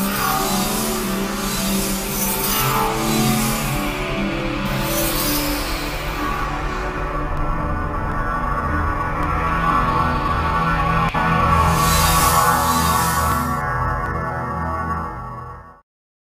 Oh.